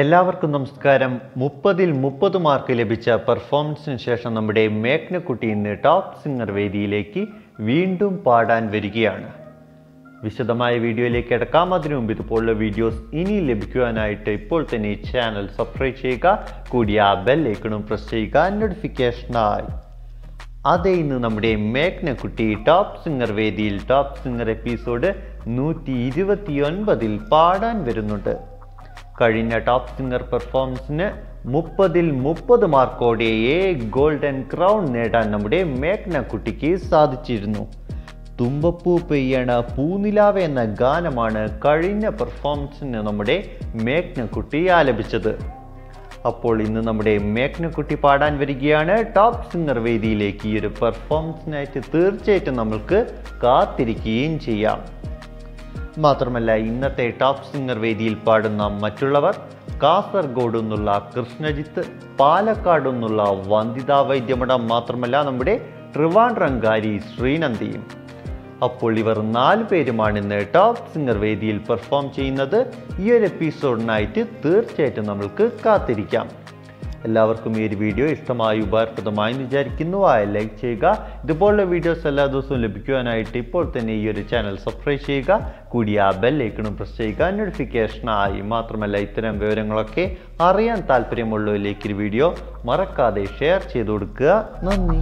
എല്ലാവർക്കും നമസ്കാരം. മുപ്പതിൽ മുപ്പത് മാർക്ക് ലഭിച്ച പെർഫോമൻസിന് ശേഷം നമ്മുടെ മേഘ്നക്കുട്ടി ഇന്ന് ടോപ്പ് സിംഗർ വേദിയിലേക്ക് വീണ്ടും പാടാൻ വരികയാണ്. വിശദമായ വീഡിയോയിലേക്ക് കിടക്കാം. അതിനു മുമ്പ് ഇതുപോലുള്ള വീഡിയോസ് ഇനി ലഭിക്കുവാനായിട്ട് ഇപ്പോൾ തന്നെ ഈ ചാനൽ സബ്സ്ക്രൈബ് ചെയ്യുക. കൂടിയ ആ ബെൽ ഐക്കണും പ്രസ് ചെയ്യുക. നോട്ടിഫിക്കേഷനായി അതേ ഇന്ന് നമ്മുടെ മേഘ്നക്കുട്ടി ടോപ്പ് സിംഗർ വേദിയിൽ ടോപ്പ് സിംഗർ എപ്പിസോഡ് നൂറ്റി ഇരുപത്തി ഒൻപതിൽ പാടാൻ വരുന്നുണ്ട്. കഴിഞ്ഞ ടോപ്പ് സിംഗർ പെർഫോമൻസിന് മുപ്പതിൽ മുപ്പത് മാർക്കോടെ എ ഗോൾഡൻ ക്രൗൺ നേടാൻ നമ്മുടെ മേഘ്നക്കുട്ടിക്ക് സാധിച്ചിരുന്നു. തുമ്പപ്പൂ പെയ്യണ പൂനിലാവ് എന്ന ഗാനമാണ് കഴിഞ്ഞ പെർഫോമൻസിന് നമ്മുടെ മേഘ്നക്കുട്ടി ആലപിച്ചത്. അപ്പോൾ ഇന്ന് നമ്മുടെ മേഘ്നക്കുട്ടി പാടാൻ വരികയാണ്. ടോപ്പ് സിംഗർ വേദിയിലേക്ക് ഈ ഒരു പെർഫോമൻസിനായിട്ട് തീർച്ചയായിട്ടും നമ്മൾക്ക് കാത്തിരിക്കുകയും ചെയ്യാം. മാത്രമല്ല ഇന്നത്തെ ടോപ്പ് സിംഗർ വേദിയിൽ പാടുന്ന മറ്റുള്ളവർ കാസർഗോഡ് നിന്നുള്ള കൃഷ്ണജിത്ത് പാലക്കാട് നിന്നുള്ള വന്ദിതാ വൈദ്യമഠം മാത്രമല്ല നമ്മുടെ ട്രിവാൻഡ്രങ്കാരി ശ്രീനന്ദിയും. അപ്പോൾ ഇവർ നാല് പേരുമാണ് ഇന്ന് ടോപ്പ് സിംഗർ വേദിയിൽ പെർഫോം ചെയ്യുന്നത്. ഈ ഒരു എപ്പിസോഡിനായിട്ട് തീർച്ചയായിട്ടും നമ്മൾക്ക് കാത്തിരിക്കാം. എല്ലാവർക്കും ഈ ഒരു വീഡിയോ ഇഷ്ടമായി ഉപകാരപ്രദമായി എന്ന് വിചാരിക്കുന്നു. ആ ലൈക്ക് ചെയ്യുക. ഇതുപോലുള്ള വീഡിയോസ് എല്ലാ ദിവസവും ലഭിക്കുവാനായിട്ട് ഇപ്പോൾ തന്നെ ഈ ഒരു ചാനൽ സബ്സ്ക്രൈബ് ചെയ്യുക. കൂടി ആ ബെല്ലൈക്കണും പ്രസ് ചെയ്യുക. നോട്ടിഫിക്കേഷനായി മാത്രമല്ല ഇത്തരം വിവരങ്ങളൊക്കെ അറിയാൻ താല്പര്യമുള്ളവരിലേക്ക് ഒരു വീഡിയോ മറക്കാതെ ഷെയർ ചെയ്ത് കൊടുക്കുക. നന്ദി.